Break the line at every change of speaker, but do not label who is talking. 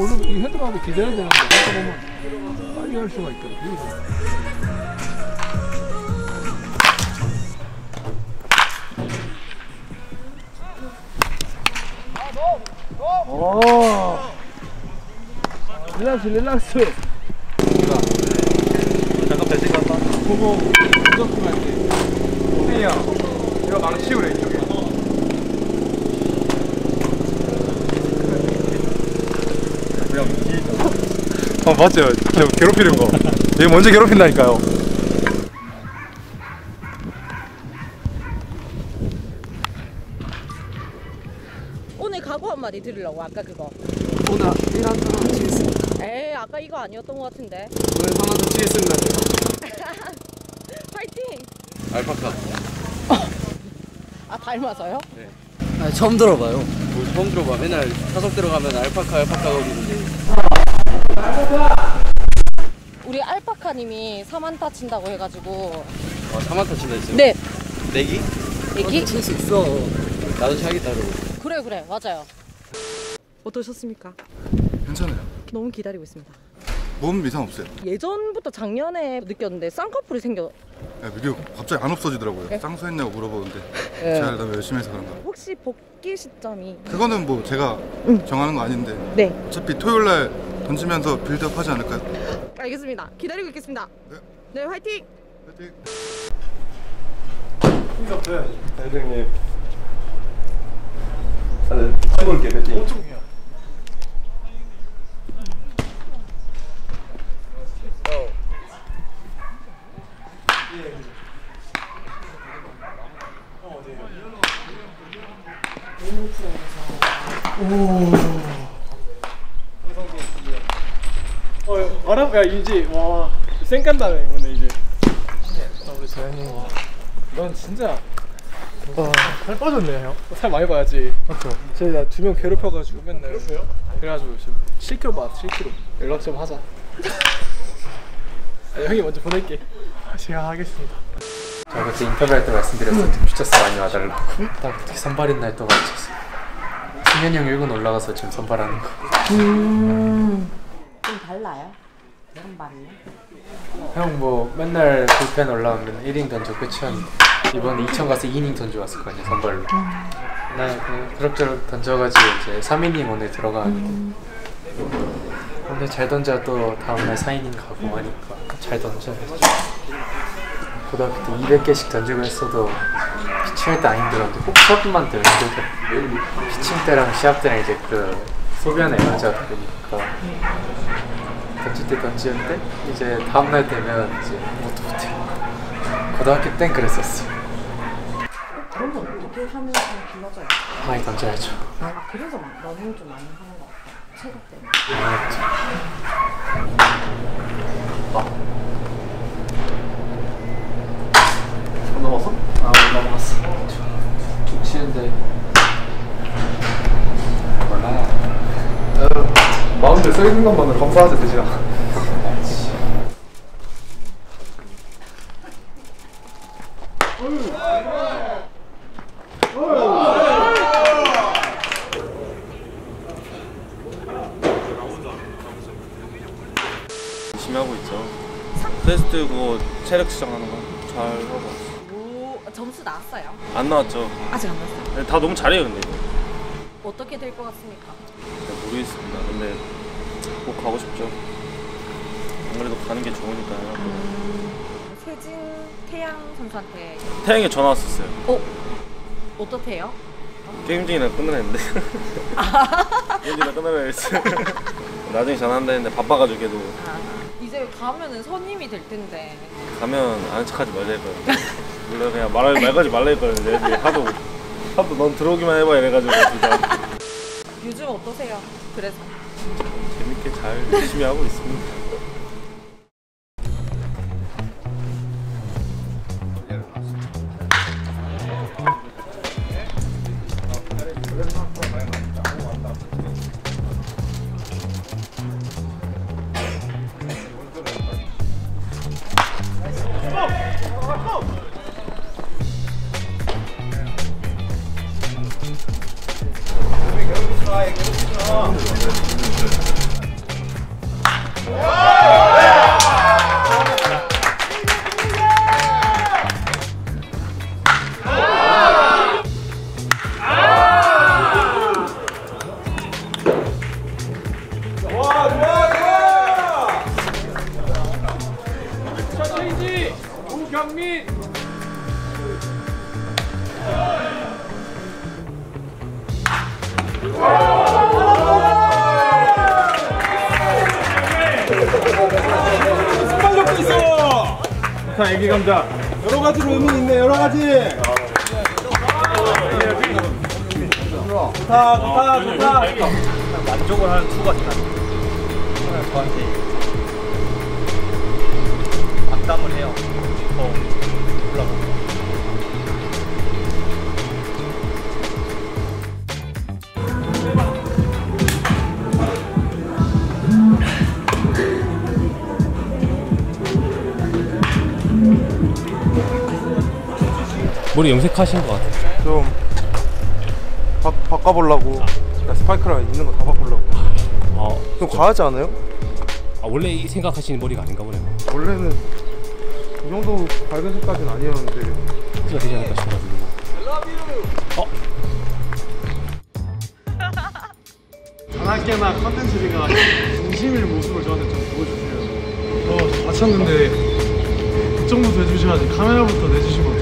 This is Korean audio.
오늘 이 헤드하고 기다려야 되는데 보면 빨리 할 수가 있거든. 오. 릴렉스 릴렉스.
잠깐 뵐 생각 봐.
보고 무조건 할게.
형, 이거 망치우래 이쪽에. 그냥 뒤에 아 맞죠. 저 괴롭히는 거. 얘 먼저 괴롭힌다니까요.
오늘 각오 한마디 들으려고 아까 그거
오늘 1라운드 하나 치겠습니다.
에이 아까 이거 아니었던 것 같은데
오늘 하나 더 치겠습니다.
파이팅
알파카.
아 닮아서요?
아, 처음 들어봐요.
뭐 처음 들어봐. 맨날 타석 들어가면 알파카 알파카 거리는데.
우리 알파카님이 3안타 친다고 해가지고
아, 사만타 친다 했어요.
네
내기?
애기?
칠수 있어.
나도 차겠다 그러고.
그래 그래 맞아요 어떠셨습니까?
괜찮아요.
너무 기다리고 있습니다
몸 이상 없어요.
예전부터 작년에 느꼈는데 쌍꺼풀이 생겨
야, 이게 갑자기 안 없어지더라고요.
네?
쌍수했냐고 물어보는데
예.
제가 너무 열심히 해서 그런가.
혹시 복귀 시점이
그거는 뭐 제가 정하는 거 아닌데
네
어차피 토요일 날 던지면서 빌드업 하지 않을까요?
알겠습니다 기다리고 있겠습니다 네 화이팅
파이팅!
대장님. 다들 해볼게 배팅.
어, 알아? 야 이제 와 쌩깐다네 이번에 이제. 아, 우리 재현이. 넌 진짜 와 살 빠졌네 형. 살 많이 봐야지. 맞죠. 제가 두 명 괴롭혀가지고 맨날. 괴롭혀요? 그래가지고 지금 7kg 봐 7kg. 연락 좀 하자. 아, 형이 먼저 보낼게. 제가 하겠습니다.
저 그때 인터뷰할 때 말씀드렸었는데 퓨처스 많이 와달라고 딱 어떻게 선발인 날 또 맞췄어 승현이 형 1군 올라가서 지금 선발하는
거좀 달라요? 선발이요?
형뭐 맨날 불펜 올라오면 1이닝 던져 끝이었는데 이번에 2천 가서 2이닝 던져 왔을 거 아니야 선발로. 나 그럭저럭 던져가지고 이제 3이닝 오늘 들어가는데 오늘 잘 던져 또 다음날 4이닝 가고 하니까 잘 던져야지 고등학교 때 200개씩 던지고 했어도 피칭할 때 안 힘들었는데 꼭 수업만 더 힘들더라. 피칭 때랑 시합 때랑 이제 그 소변 에너지가 다르니까 던질 때 던지는데 이제 다음날 되면 이제 못도 못해. 고등학교 땐 그랬었어.
그런 건 어떻게 하면 좀 길러져요?
많이 던져야죠.
아 그래서 막 러닝 좀 많이 하는 것 같아요. 체력 때문에.
안 넘었어?
아 올라갔어 툭 치는데 몰라요
마운드에 서 있는 것만으로 감사하지 되지 않아.
열심히 하고 있죠. 테스트 그거 체력 측정하는 거 잘 하고
오 점수 나왔어요?
안 나왔죠.
아직 안 나왔어요
근데 다 너무 잘해요 근데
어떻게 될 것 같습니까?
잘 모르겠습니다. 근데 꼭 가고 싶죠. 아무래도 가는 게 좋으니까요.
세진 태양 선수한테
태양이 전화 왔었어요.
어? 어떻대요?
게임 중이나 끝내는데 게임 중이나 끝내라 했어요. 나중에 전화한다 했는데 바빠가지고 걔도
아, 이제 가면은 선임이 될 텐데
가면 아는 척하지 말라 했거든. 물론 그냥 말 말하지 말라 했거든. 하도 하도 넌 들어오기만 해봐 이래가지고 진짜
요즘 어떠세요? 그래서
재밌게 잘 열심히 하고 있습니다. 경민.
착한 애기 감자.
여러 가지로 의미 있네 여러 가지 좋다 좋다 좋다
만족을 하는 투가 있다. 저한테 악담을 해요. 어, 올라가.
머리 염색하신 것 같아요.
좀 바, 바꿔보려고 스파이크랑 있는 거 다 바꾸려고
아,
좀 과하지 않아요?
아, 원래 이 생각하시는 머리가 아닌가 보네요.
원래는 이 정도 밝은 색까지는 아니었는데
티가 되지 않을까 싶어가지고.
전학계나 컨텐츠리가 진심인 모습을 저한테 좀 보여주세요 저 다쳤는데 걱정부터 해주셔야지 카메라부터 내주시면